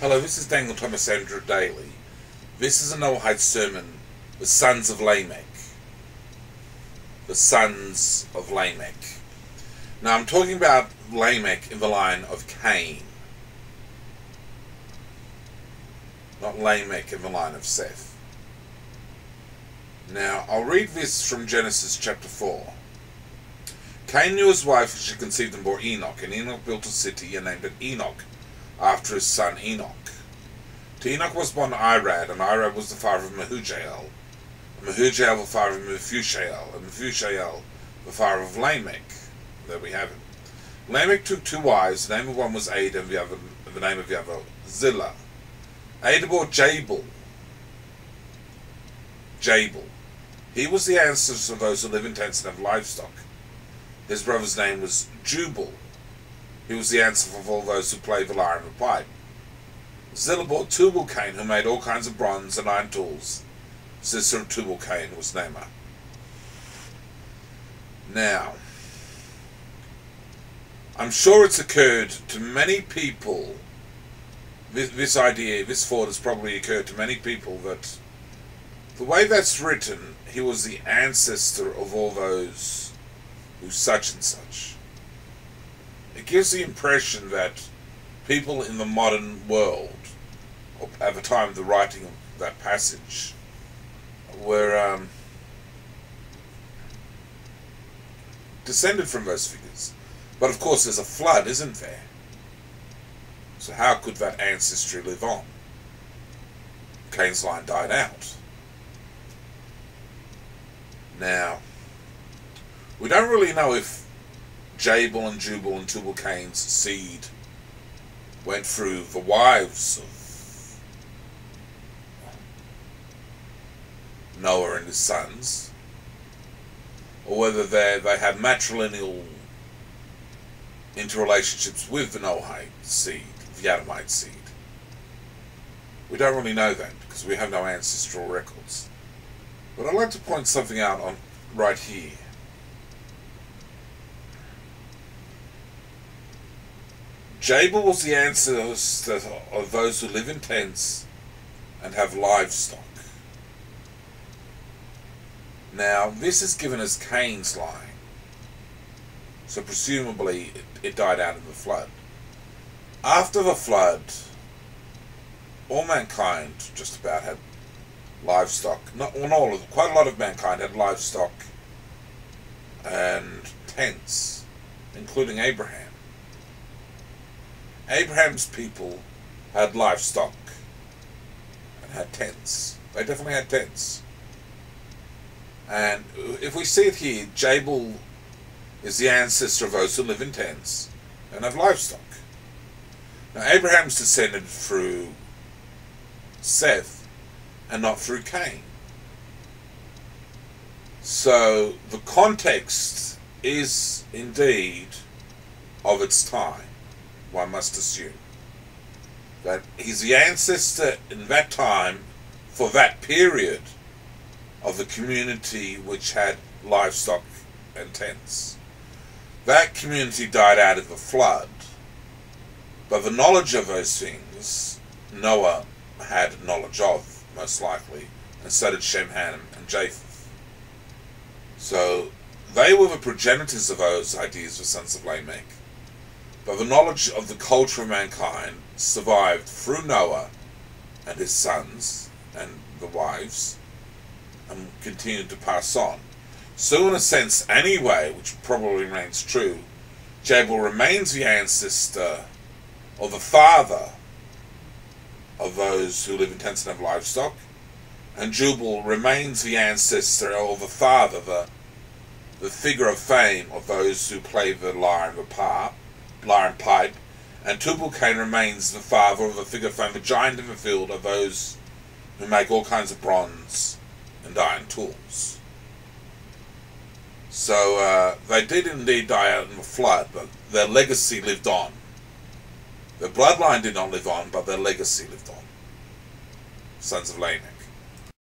Hello, this is Daniel Thomas Andrew Daly. This is a Noahide sermon, The Sons of Lamech. The Sons of Lamech. Now I'm talking about Lamech in the line of Cain. Not Lamech in the line of Seth. Now I'll read this from Genesis chapter 4. Cain knew his wife and she conceived and bore Enoch, and Enoch built a city and named it Enoch, after his son Enoch. To Enoch was born Irad, and Irad was the father of Mehujael, and Mehujael the father of Methushael, and Methushael the father of Lamech. There we have it. Lamech took two wives, the name of one was Adah, and the other the name of the other Zillah. Adah bore Jabal. Jabal. He was the ancestor of those who live in tents and have livestock. His brother's name was Jubal. He was the answer of all those who play the lyre and the pipe. Zillah bought Tubal Cain, who made all kinds of bronze and iron tools. Sister of Tubal Cain was Naamah. Now, I'm sure it's occurred to many people, this, this idea, this thought has probably occurred to many people that the way that's written, he was the ancestor of all those who such and such. It gives the impression that people in the modern world, at the time of the writing of that passage, were um, descended from those figures. But of course, there's a flood, isn't there? So how could that ancestry live on? Cain's line died out. Now, we don't really know if Jabal and Jubal and Tubal Cain's seed went through the wives of Noah and his sons, or whether they, they had matrilineal interrelationships with the Noahite seed, the Adamite seed. We don't really know that because we have no ancestral records. But I'd like to point something out on right here. Jabal was the ancestor of those who live in tents and have livestock. Now, this is given as Cain's line. So presumably it, it died out in the flood. After the flood, all mankind just about had livestock. Not, well, not all of quite a lot of mankind had livestock and tents, including Abraham. Abraham's people had livestock and had tents. They definitely had tents. And if we see it here, Jabal is the ancestor of those who live in tents and have livestock. Now, Abraham's descended through Seth and not through Cain. So the context is indeed of its time one must assume. That he's the ancestor in that time, for that period, of the community which had livestock and tents. That community died out of the flood, but the knowledge of those things Noah had knowledge of, most likely, and so did Shem, Ham, and Japheth. So they were the progenitors of those ideas, the sons of Lamech. But the knowledge of the culture of mankind survived through Noah and his sons and the wives and continued to pass on. So in a sense, anyway, which probably remains true, Jabal remains the ancestor or the father of those who live in tents and have livestock, and Jubal remains the ancestor or the father, the, the figure of fame of those who play the lyre and the harp, and pipe, and Tubal Cain remains the father of the figure from the giant in the field of those who make all kinds of bronze and iron tools. So uh, they did indeed die out in the flood, but their legacy lived on. Their bloodline did not live on, but their legacy lived on. Sons of Lamech.